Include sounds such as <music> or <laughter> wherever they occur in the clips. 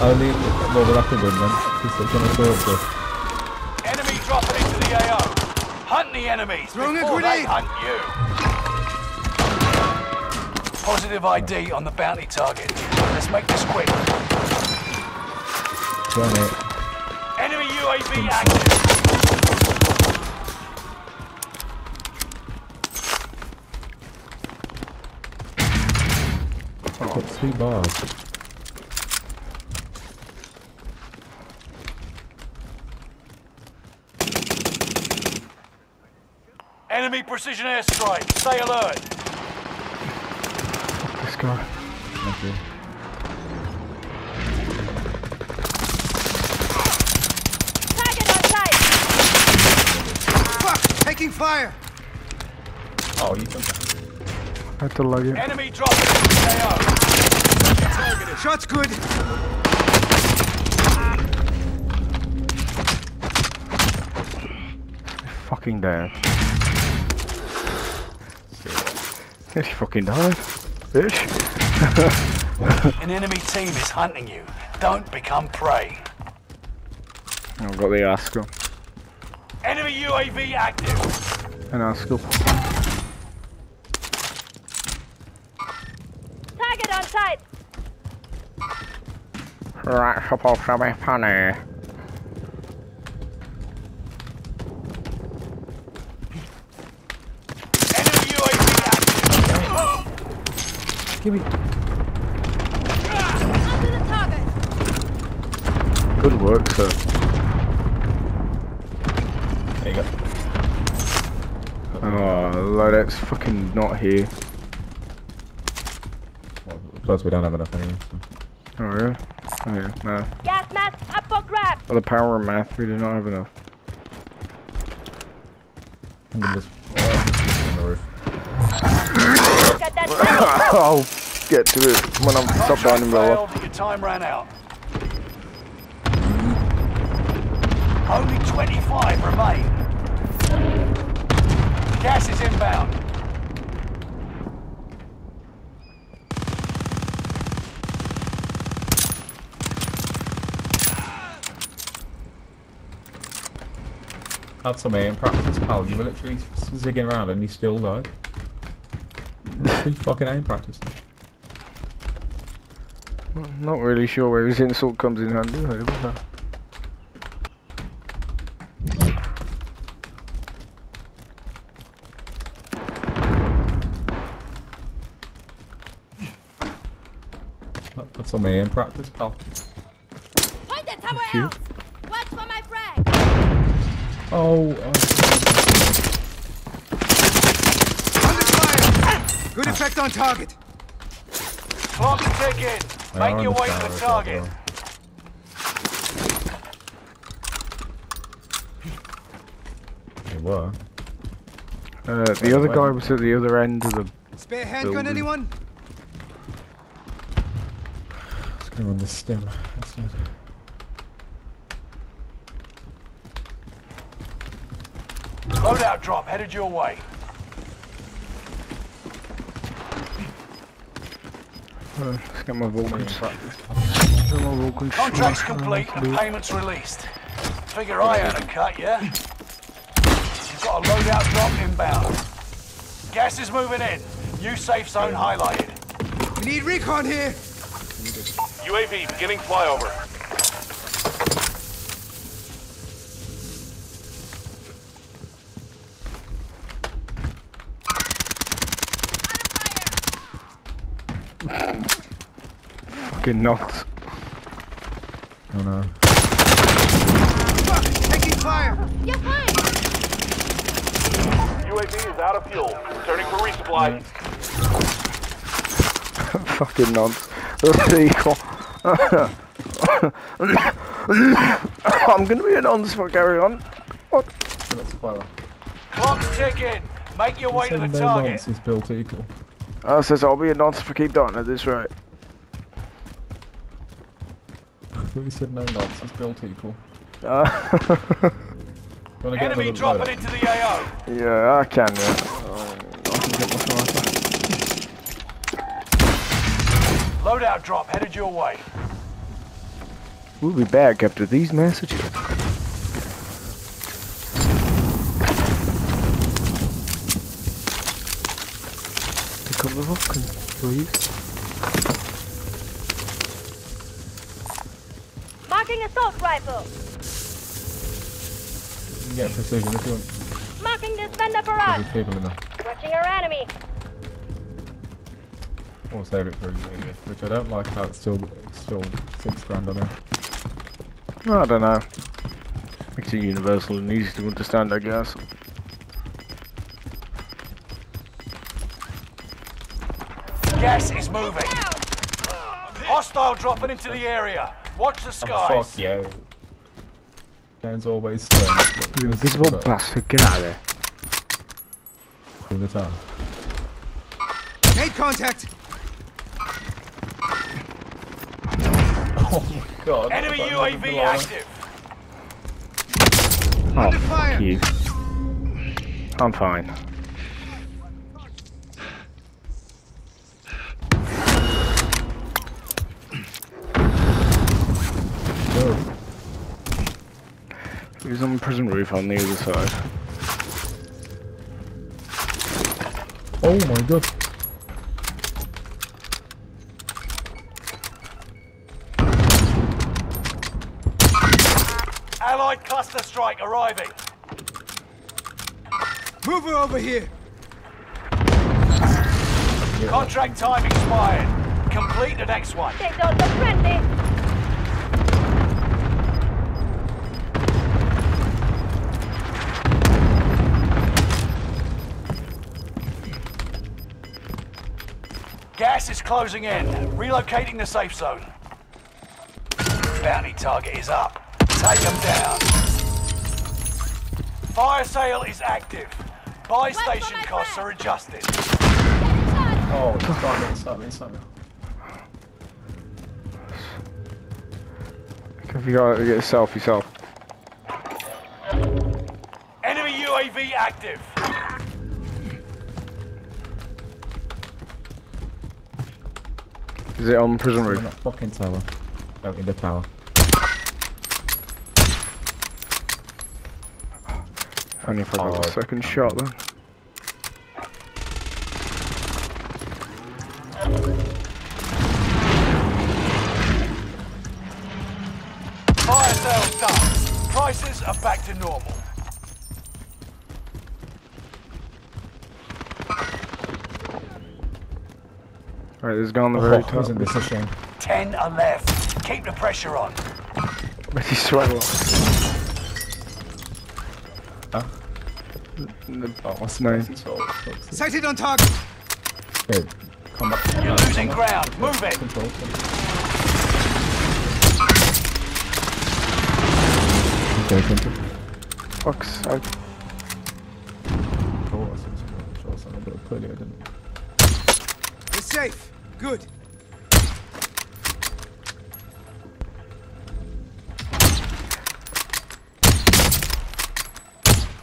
Only, well, we'll have to win then. He's still trying to talk to. Enemy dropping into the AO. Hunt the enemies Throwing a before they hunt you. Positive ID on the bounty target. Let's make this quick. Run it. Enemy UAV active. Got two bars. Enemy precision airstrike. Stay alert. This guy. Thank you. Target on sight. Fuck! Taking fire! Oh, you took that. I had to lug it. Enemy dropping into the AO. Shot's good! Fucking down. Yes, you fucking died. Bitch. <laughs> An enemy team is hunting you. Don't become prey. Oh, I've got the Askel. Enemy UAV active. An Askel. Target on sight. Right, supposed to be funny. Enemy UAV active. Give me. Onto the target. Good work, sir. There you go. Oh, Lodex fucking not here. Plus we don't have enough anyway. So. Oh, really? Oh, yeah, no. Gas mask up for grabs. For the power of math, we do not have enough. <laughs> I'll get to it when I'm top Contract down in Villa. failed. Your time ran out. Only 25 remain. Gas is inbound. That's some aim practice, pal. You were literally zigging around and you still died. Free fucking aim practice. Not really sure where his insult comes in handy. really, but, uh, That- That's some aim practice, pal. Point it somewhere else. Watch for my friend. Oh, oh. Under fire! Good effect on target! Clock's ticking. I Make your way to the target. bro. They were. uh, the other guy was at the other end of the. Spare handgun, anyone? Just gonna run the stem. That's it. Loadout drop headed your way. Uh, let's get my Vulcan. Aim practice. Get my Vulcan Contract's complete and payments released. Figure I had a cut, yeah? You've got a loadout drop inbound. Gas is moving in. New safe zone highlighted. We need recon here! UAV beginning flyover. Fucking nuts. Oh no. Fuck! Taking fire! You're fine. UAV is out of fuel. Returning for resupply. Mm. <laughs> Fucking nuts. That's equal. <laughs> I'm gonna be a nonce for carry on. What? Let's fire. Clock's ticking. Make your way to the no target. nonsense built equal. Oh, I says I'll be a nonce for keep dying at this rate. I thought you said no nonsense built equal. Uh, <laughs> Enemy dropping into the AO. yeah, I can, yeah. Um, I can get my sniper. Loadout drop headed your way. We'll be back after these messages. Pick up the vodka, please. Marking assault rifle. You can get precision if you want. Marking this vendor for us. There's people in there. Watching our enemy. Or save it for a year, which I don't like how it's still still six grand on there. I don't know. Makes it universal and easy to understand, I guess. Gas is moving. Hostile dropping into the area. Watch the Oh, skies. fuck yeah. Dan's always stern. You invisible bastard, get out of there. All the time. Made contact. Oh my god. Enemy I thought it was UAV the active. Oh, Under fire. fuck you. I'm fine. Oh, He's on the prison roof on the other side. oh my god. Allied cluster strike arriving. Move her over here. Contract time expired. Complete the next one. They don't look friendly. Gas is closing in. Relocating the safe zone. Bounty target is up. Take them down. Fire sale is active. Buy for station costs friend. are adjusted. Get inside. Oh, start me, start me, start me. If you gotta get yourself yourself. Enemy UAV active. Is it on the prison In roof? that fucking tower. Out in the tower. Only if I got Oh, the second shot then. Fire sales done. Prices are back to normal. Right, there's a guy on the very Oh, top. isn't this a shame? Ten are left. Keep the pressure on. <laughs> Ready sweat Huh? The Oh, what's No. the name? Oh, fuck's sake. Sighted on target. Hey, come back. You're losing ground. Move it. Control. Okay, control. fuck's sake. Control us. Control us. I'm a bit clearly, I didn't. We're safe. Good.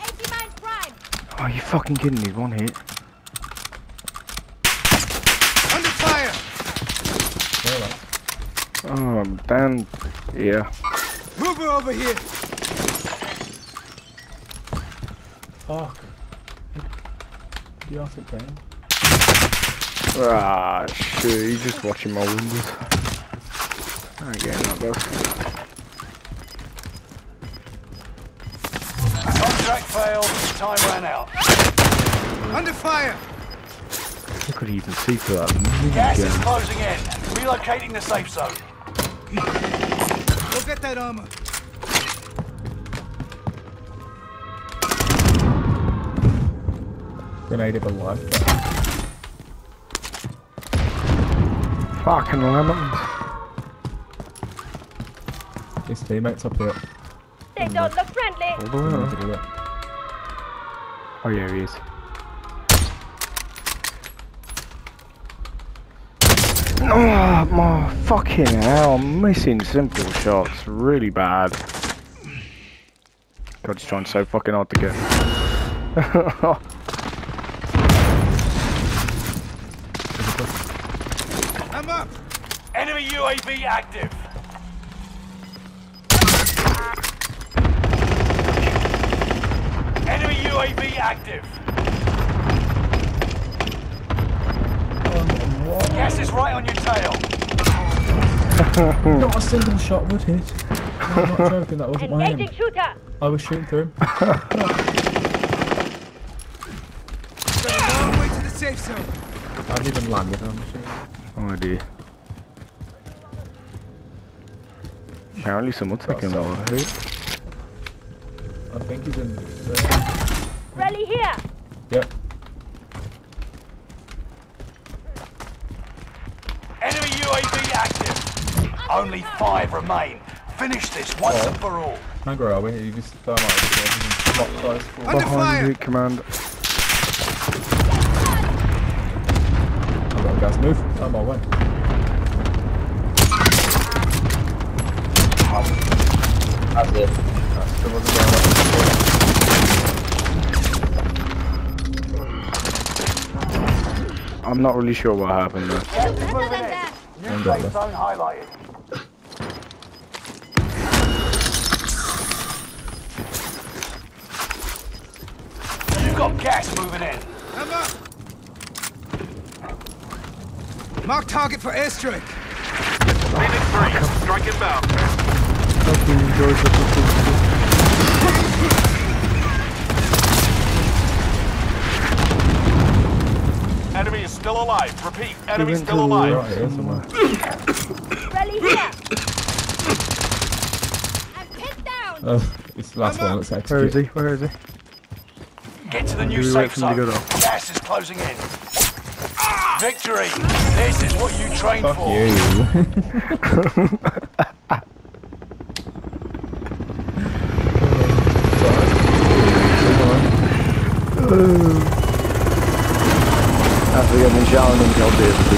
AC mine. Oh, you fucking kidding me? One hit. Under fire. Oh, I'm down. Yeah. Move her over here. fuck. Idiotic game. Ah, shit. He's just watching my windows. I ain't getting that, though. Contract failed. Time ran out. Under fire. I could even see for that. Gas is closing in. Relocating the safe zone. Go get that armor. Grenade of a life. Fucking lemons. His teammates up here. They don't look friendly. I don't know to do it. Oh, yeah, he is. Oh, my fucking hell. I'm missing simple shots. Really bad. God, he's trying so fucking hard to get. <laughs> Enemy UAV active. Enemy UAV active. Yes, it's right on your tail. Not a single shot would hit. I'm not joking, that wasn't my aim. I was shooting through him. I've even landed on the shooter. Oh dear. Apparently someone's taking That's over. Who? I think he's in there. Rally here. Yep. Enemy UAV active. Only five remain. Finish this once and for all. Hang where are we? You just throw him out the for Under Behind fire. you, command. I've got a gas move. On my way. That's it. That's, there was a guy I'm not really sure what happened there. Gas is Better moving than in. that. New safe zone highlighted. You've got gas moving in. I'm up. Mark target for airstrike. Phoenix 3, strike inbound. Enemy is still alive. Repeat, enemy went still to alive. right here somewhere. Rally here. I'm pinned down. Oh, it's the last one. Let's execute. Where is he? Where is he? Get to the new Do safe for him to zone. go down? Gas is closing in. Victory! This is what you trained Fuck for. you. <laughs> <laughs> After getting shot and killed David,